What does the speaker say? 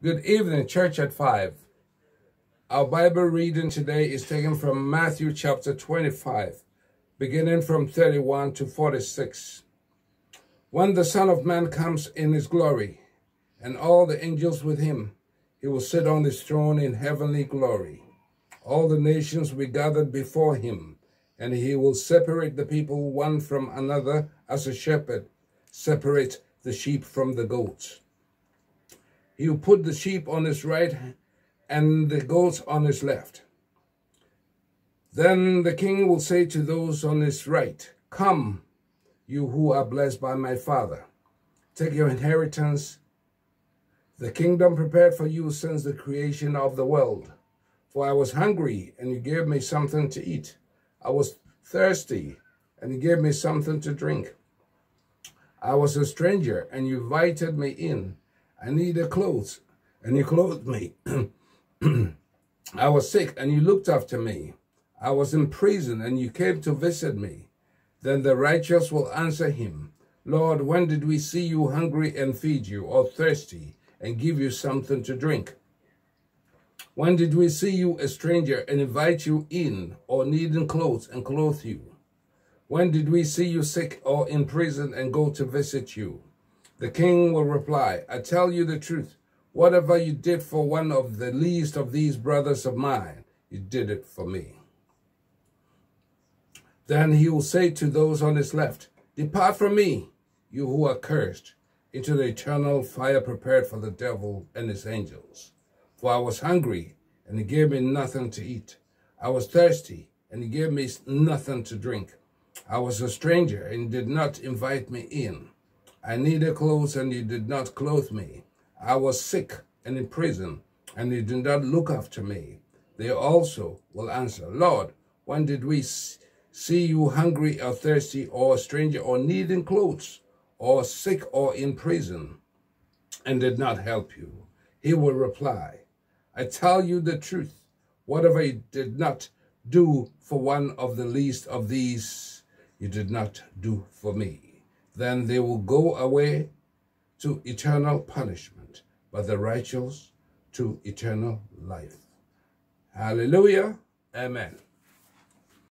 Good evening, Church at Five. Our Bible reading today is taken from Matthew chapter 25, beginning from 31 to 46. When the Son of Man comes in his glory, and all the angels with him, he will sit on his throne in heavenly glory. All the nations will be gathered before him, and he will separate the people one from another as a shepherd separates the sheep from the goats. Will put the sheep on his right and the goats on his left. Then the king will say to those on his right, Come, you who are blessed by my Father, take your inheritance, the kingdom prepared for you since the creation of the world. For I was hungry, and you gave me something to eat. I was thirsty, and you gave me something to drink. I was a stranger, and you invited me in. I needed clothes, and you clothed me. I was sick, and you looked after me. I was in prison, and you came to visit me. Then the righteous will answer him, Lord, when did we see you hungry and feed you, or thirsty and give you something to drink? When did we see you a stranger and invite you in, or needing clothes and clothe you? When did we see you sick or in prison and go to visit you? The king will reply, I tell you the truth. Whatever you did for one of the least of these brothers of mine, you did it for me. Then he will say to those on his left, Depart from me, you who are cursed, into the eternal fire prepared for the devil and his angels. For I was hungry, and he gave me nothing to eat. I was thirsty, and he gave me nothing to drink. I was a stranger, and did not invite me in. I needed clothes, and you did not clothe me. I was sick and in prison, and you did not look after me. They also will answer, Lord, when did we see you hungry or thirsty or a stranger or needing clothes or sick or in prison and did not help you? He will reply, I tell you the truth, whatever you did not do for one of the least of these, you did not do for me. Then they will go away to eternal punishment, but the righteous to eternal life. Hallelujah. Amen.